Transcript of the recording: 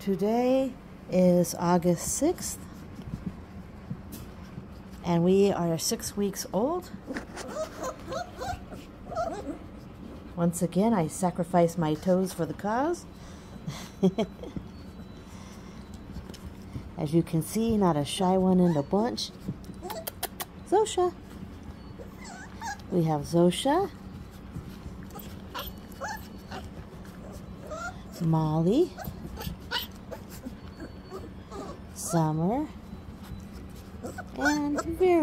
Today is August 6th, and we are six weeks old. Once again, I sacrifice my toes for the cause. As you can see, not a shy one in the bunch. Zosha. We have Zosha. Molly. Summer. And Vera.